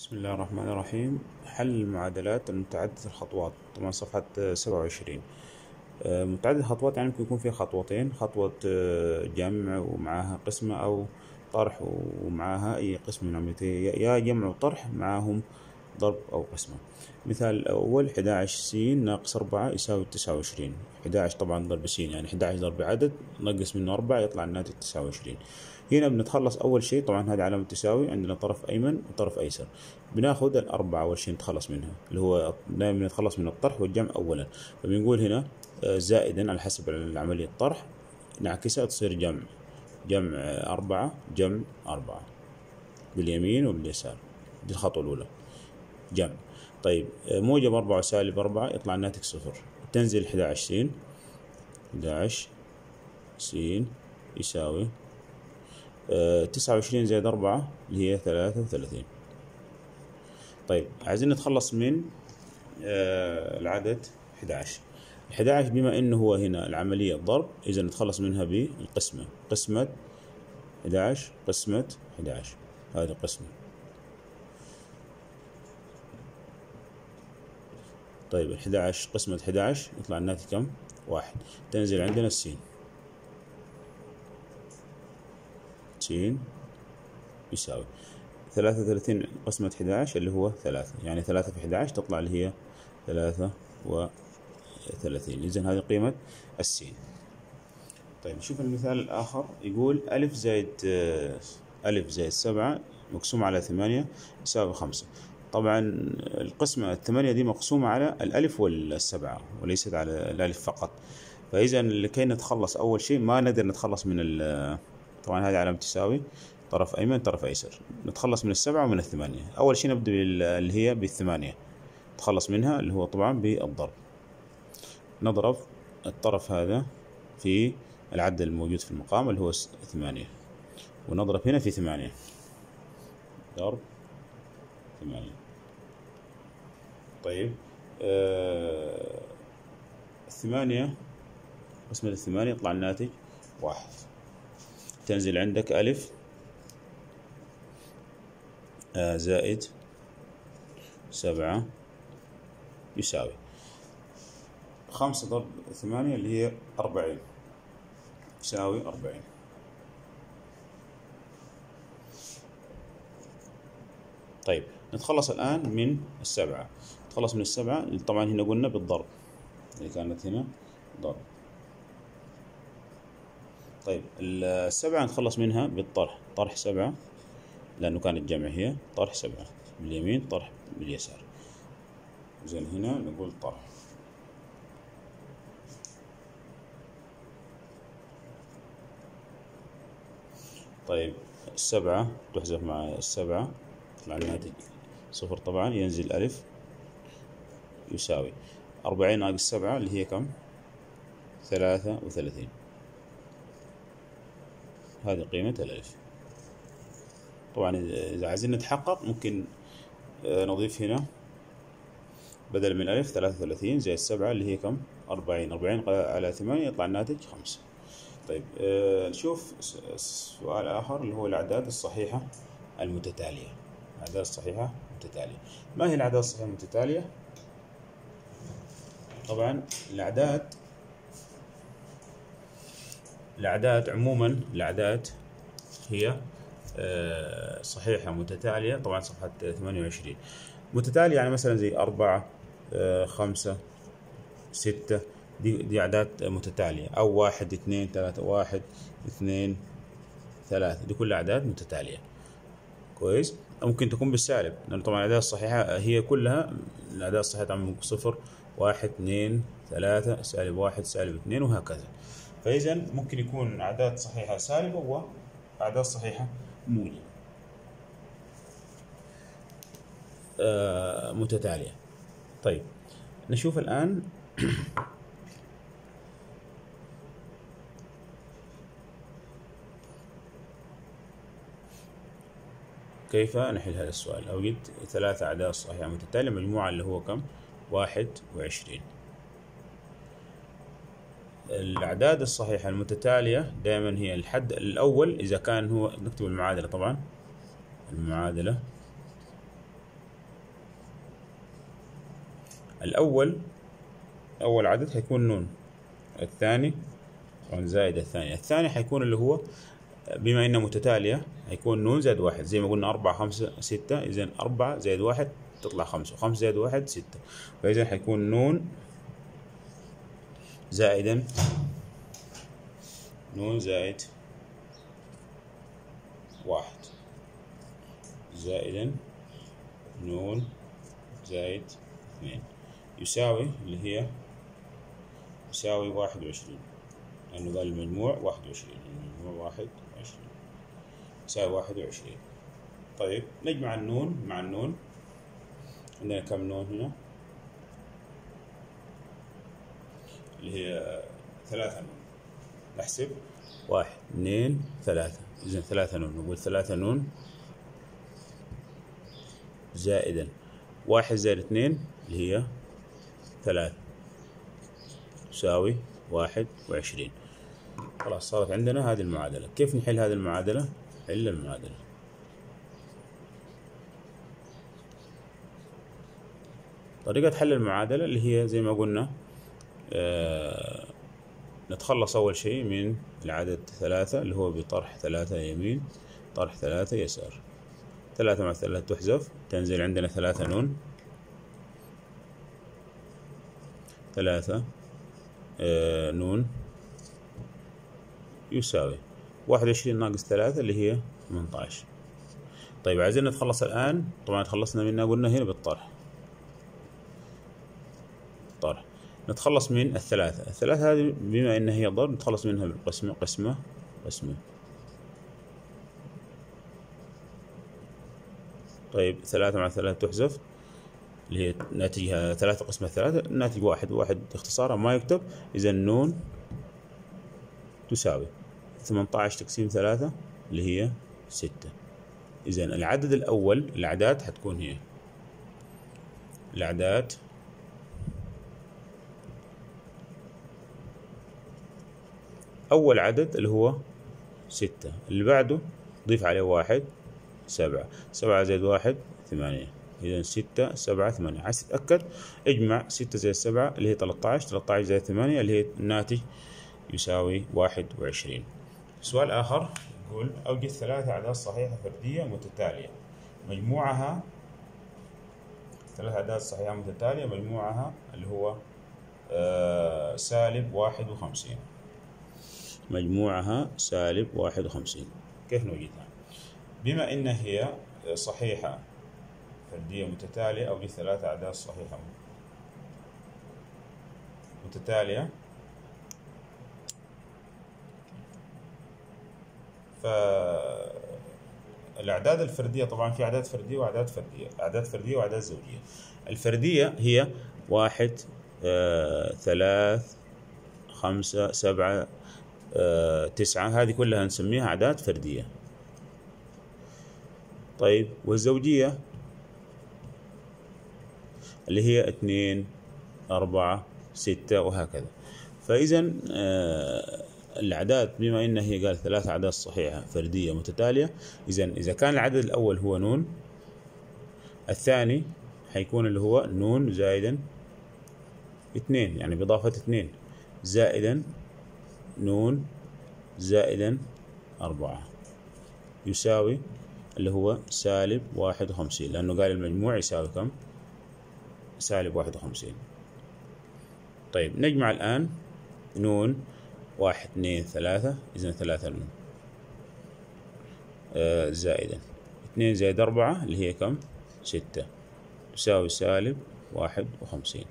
بسم الله الرحمن الرحيم. حل المعادلات المتعددة الخطوات طبعا صفحة سبعة وعشرين. متعدد الخطوات يعني ممكن يكون فيها خطوتين خطوة آه، جمع ومعاها قسمة أو طرح ومعاها أي قسم. من عمليتين يا جمع وطرح معاهم ضرب أو قسمة. مثال الأول 11 س ناقص أربعة يساوي تسعة وعشرين. 11 طبعا ضرب س يعني 11 ضرب عدد نقص منه أربعة يطلع الناتج تسعة وعشرين. هنا بنتخلص أول شيء طبعا هذه علامة تساوي عندنا طرف أيمن وطرف أيسر. بناخذ الأربعة أول شيء نتخلص منها اللي هو دائما نتخلص من الطرح والجمع أولا. فبنقول هنا آه، زائدا على حسب العملية الطرح نعكسها تصير جمع. جمع أربعة جمع أربعة. باليمين وباليسار. دي الخطوة الأولى. جمع طيب موجب أربعة وسالب أربعة يطلع الناتج صفر. تنزل 11 س 11 س يساوي آه، تسعة وعشرين زائد أربعة اللي هي ثلاثة وثلاثين. طيب عايزين نتخلص من آه، العدد 11 11 بما إنه هو هنا العملية ضرب إذا نتخلص منها بالقسمة. قسمة 11 قسمة 11 هذه قسمة طيب 11 قسمة 11 يطلع الناتج كم؟ واحد. تنزل عندنا السين. سين يساوي ثلاثة وثلاثين قسمة أحد اللي هو ثلاثة. يعني ثلاثة في أحد تطلع اللي هي ثلاثة وثلاثين. إذن هذه قيمة السين. طيب نشوف المثال الآخر. يقول ألف زائد ألف زائد سبعة مقسوم على ثمانية يساوي خمسة. طبعا القسمة الثمانية دي مقسومة على الألف والسبعة وليست على الألف فقط. فإذا لكي نتخلص أول شيء ما نقدر نتخلص من طبعا هذه علامة تساوي طرف أيمن طرف أيسر. نتخلص من السبعة ومن الثمانية. أول شيء نبدأ اللي هي بالثمانية. نتخلص منها اللي هو طبعا بالضرب. نضرب الطرف هذا في العدد الموجود في المقام اللي هو ثمانية. ونضرب هنا في ثمانية. ضرب ثمانية. طيب. آه الثمانية قسمة الثمانية يطلع الناتج واحد. تنزل عندك ألف آه زائد سبعة يساوي. خمسة ضرب ثمانية اللي هي أربعين يساوي أربعين. طيب نتخلص الآن من السبعة. نتخلص من السبعة طبعا هنا قلنا بالضرب. اللي كانت هنا ضرب. طيب السبعة نتخلص منها بالطرح. طرح سبعة لأنه كانت جمع هي طرح سبعة. باليمين طرح باليسار. زين هنا نقول طرح. طيب السبعة تحذف مع السبعة يطلع الناتج صفر طبعا ينزل ألف. يساوي أربعين ناقص سبعة اللي هي كم؟ ثلاثة وثلاثين. هذه قيمة الألف. طبعا إذا عايزين نتحقق ممكن آه، نضيف هنا بدل من ألف ثلاثة وثلاثين زائد سبعة اللي هي كم؟ أربعين. أربعين على ثمانية يطلع الناتج خمسة. طيب آه، نشوف سؤال آخر اللي هو الأعداد الصحيحة المتتالية. الأعداد الصحيحة المتتالية. ما هي الأعداد الصحيحة المتتالية؟ طبعا الأعداد الأعداد عموما الأعداد هي آه، صحيحة متتالية طبعا صفحة 28 متتالية يعني مثلا زي أربعة آه، خمسة ستة دي, دي أعداد متتالية. أو واحد اثنين ثلاثة واحد اثنين ثلاثة دي كلها أعداد متتالية. كويس ممكن تكون بالسالب لأن طبعا الأعداد الصحيحة هي كلها الأعداد الصحيحة طبعا صفر واحد اثنين ثلاثة سالب واحد سالب اثنين وهكذا. فإذا ممكن يكون أعداد صحيحة سالبة وأعداد صحيحة موجبة آه متتالية. طيب نشوف الآن كيف نحل هذا السؤال؟ أوجد ثلاثة أعداد صحيحة. متتالية مجموعة اللي هو كم؟ واحد وعشرين. الأعداد الصحيحة المتتالية دائما هي الحد الأول إذا كان هو نكتب المعادلة طبعا. المعادلة. الأول أول عدد حيكون نون. الثاني طبعا زائد الثاني. الثاني حيكون اللي هو بما إنها متتالية حيكون نون زائد واحد. زي ما قلنا أربعة خمسة ستة إذا أربعة زائد واحد تطلع خمسة. وخمسة زائد واحد ستة. فإذا حيكون نون زائدا نون زائد واحد. زائدا نون زائد اثنين. يساوي اللي هي يساوي واحد وعشرين. لأنه قال المجموع واحد وعشرين. المجموع واحد وعشرين يساوي واحد وعشرين. طيب نجمع النون مع النون. عندنا كم نون هنا؟ اللي هي ثلاثة نون. نحسب. واحد اثنين ثلاثة. إذا ثلاثة نون. نقول ثلاثة نون زائدا واحد زائد اثنين اللي هي ثلاثة. تساوي واحد وعشرين. خلاص صارت عندنا هذه المعادلة. كيف نحل هذه المعادلة؟ حل المعادلة. طريقة حل المعادلة اللي هي زي ما قلنا آه نتخلص أول شيء من العدد ثلاثة اللي هو بطرح ثلاثة يمين طرح ثلاثة يسار. ثلاثة مع ثلاثة تحذف تنزل عندنا ثلاثة نون. ثلاثة آه نون. يساوي واحد وعشرين ناقص ثلاثة اللي هي ثمنتاش طيب عايزين نتخلص الآن؟ طبعا تخلصنا منها قلنا هنا بالطرح. طرح. نتخلص من الثلاثة. الثلاثة هذه بما أنها هي ضرب نتخلص منها بالقسمة قسمة قسمة. طيب ثلاثة مع ثلاثة تحذف اللي هي ناتجها ثلاثة قسمة ثلاثة الناتج واحد. واحد اختصارا ما يكتب إذا نون تساوي. ثمانية عشر تقسيم ثلاثة اللي هي ستة. إذا العدد الأول الأعداد حتكون هي. الأعداد أول عدد اللي هو ستة. اللي بعده ضيف عليه واحد سبعة. سبعة زائد واحد ثمانية. إذا ستة سبعة ثمانية. عايز تتأكد؟ اجمع ستة زائد سبعة اللي هي تلاتة عشر زائد ثمانية اللي هي الناتج يساوي واحد وعشرين. سؤال آخر يقول أوجد ثلاثة أعداد صحيحة فردية متتالية. مجموعها ثلاث أعداد صحيحة متتالية مجموعها اللي هو آه سالب واحد وخمسين. مجموعها سالب واحد وخمسين. كيف نوجدها؟ بما إن هي صحيحة فردية متتالية أو ثلاث أعداد صحيحة متتالية. فالأعداد الفردية طبعا في أعداد فردية وأعداد فردية أعداد فردية وأعداد زوجية. الفردية هي واحد آه، ثلاث خمسة سبعة آه، تسعة هذه كلها نسميها أعداد فردية. طيب والزوجية اللي هي اثنين أربعة ستة وهكذا. فإذا آه، الأعداد بما أن هي قال ثلاث أعداد صحيحة فردية متتالية إذا إذا كان العدد الأول هو نون الثاني حيكون اللي هو نون زائدا اثنين يعني بإضافة اثنين زائدا نون زائدا أربعة يساوي اللي هو سالب واحد وخمسين لأنه قال المجموع يساوي كم؟ سالب واحد وخمسين طيب نجمع الآن نون واحد اثنين ثلاثة. إذا ثلاثة نون آه زائدا. اثنين زائد أربعة اللي هي كم؟ ستة. تساوي سالب واحد وخمسين.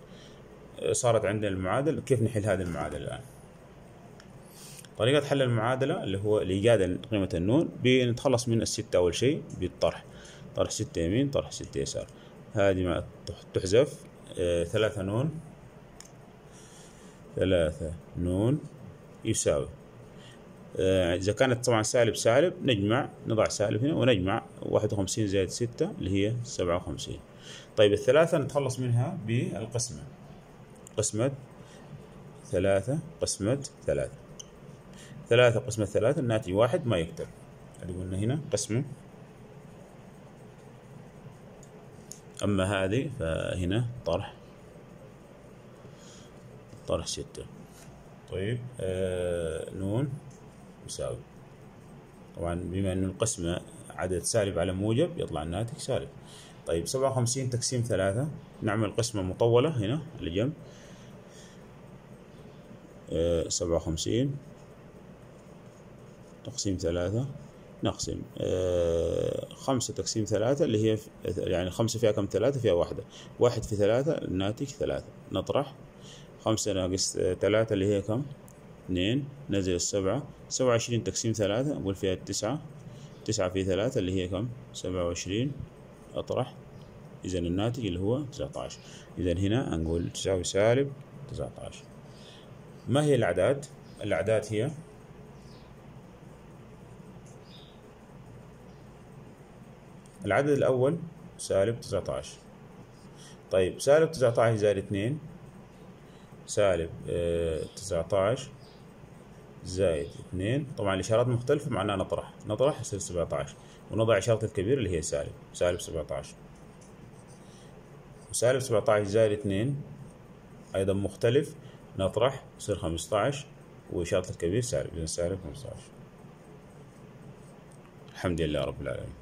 آه صارت عندنا المعادلة. كيف نحل هذه المعادلة الآن؟ طريقة حل المعادلة اللي هو لإيجاد قيمة النون بنتخلص من الستة أول شيء بالطرح. طرح ستة يمين طرح ستة يسار. هذه ما تحذف. آه ثلاثة نون. ثلاثة نون. يساوي. آه إذا كانت طبعا سالب سالب نجمع نضع سالب هنا ونجمع واحد وخمسين زائد ستة اللي هي سبعة وخمسين. طيب الثلاثة نتخلص منها بالقسمة. قسمة ثلاثة قسمة ثلاثة. ثلاثة قسمة ثلاثة الناتج واحد ما يكتب. اللي قلنا هنا قسمة. أما هذه فهنا طرح. طرح ستة. طيب آه نون يساوي طبعا بما أن القسمة عدد سالب على موجب يطلع الناتج سالب. طيب سبعة وخمسين تقسيم ثلاثة. نعمل قسمة مطولة هنا اللي جنب. آه سبعة وخمسين تقسيم ثلاثة. نقسم. آه خمسة تقسيم ثلاثة اللي هي يعني خمسة فيها كم؟ ثلاثة فيها واحدة. واحد في ثلاثة الناتج ثلاثة. نطرح. خمسة ناقص ثلاثة اللي هي كم؟ اثنين نزل السبعة. سبعة وعشرين تقسيم ثلاثة أقول فيها التسعة. تسعة في ثلاثة اللي هي كم؟ سبعة وعشرين. أطرح. إذا الناتج اللي هو تسعة عشر إذا هنا نقول تساوي سالب تسعة عشر ما هي الأعداد؟ الأعداد هي العدد الأول سالب تسعة عشر طيب سالب تسعة عشر زائد اثنين سالب تسعة عشر زائد اثنين. طبعا الإشارات مختلفة معناها نطرح نطرح يصير سبعة عشر. ونضع إشارة الكبير اللي هي سالب. سالب سبعة عشر. وسالب سبعة عشر زائد اثنين أيضا مختلف. نطرح يصير خمسة عشر وإشارة الكبير سالب. إذا سالب خمسة عشر. الحمد لله رب العالمين.